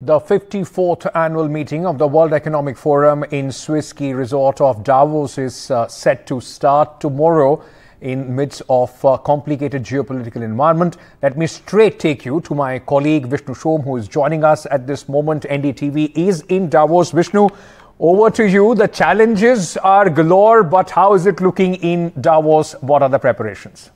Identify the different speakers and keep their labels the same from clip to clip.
Speaker 1: The 54th annual meeting of the World Economic Forum in Swiss ski resort of Davos is uh, set to start tomorrow in midst of a complicated geopolitical environment. Let me straight take you to my colleague Vishnu Som, who is joining us at this moment. NDTV is in Davos. Vishnu, over to you. The challenges are galore, but how is it looking in Davos? What are the preparations?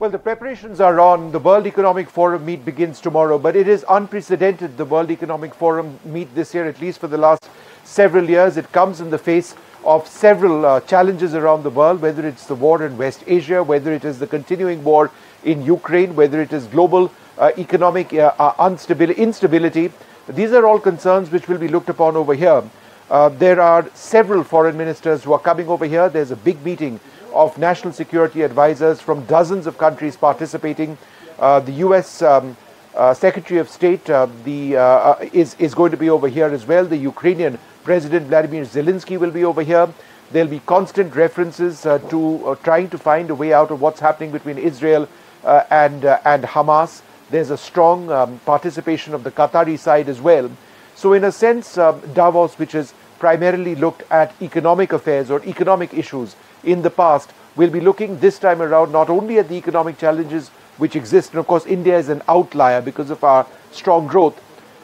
Speaker 2: Well, the preparations are on. The World Economic Forum meet begins tomorrow, but it is unprecedented, the World Economic Forum meet this year, at least for the last several years. It comes in the face of several uh, challenges around the world, whether it's the war in West Asia, whether it is the continuing war in Ukraine, whether it is global uh, economic uh, uh instability. These are all concerns which will be looked upon over here. Uh, there are several foreign ministers who are coming over here. There's a big meeting of national security advisors from dozens of countries participating. Uh, the U.S. Um, uh, Secretary of State uh, the, uh, is, is going to be over here as well. The Ukrainian President Vladimir Zelensky will be over here. There'll be constant references uh, to trying to find a way out of what's happening between Israel and, and Hamas. There's a strong um, participation of the Qatari side as well. So, in a sense, um, Davos, which has primarily looked at economic affairs or economic issues, in the past, we'll be looking this time around not only at the economic challenges which exist, and of course, India is an outlier because of our strong growth,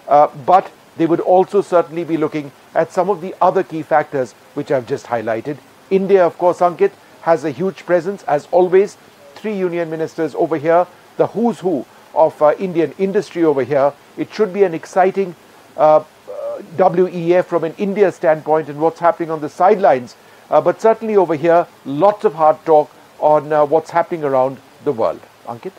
Speaker 2: uh, but they would also certainly be looking at some of the other key factors which I've just highlighted. India, of course, Ankit, has a huge presence, as always. Three union ministers over here, the who's who of uh, Indian industry over here. It should be an exciting uh, WEF from an India standpoint and what's happening on the sidelines uh, but certainly over here, lots of hard talk on uh, what's happening around the world. Ankit?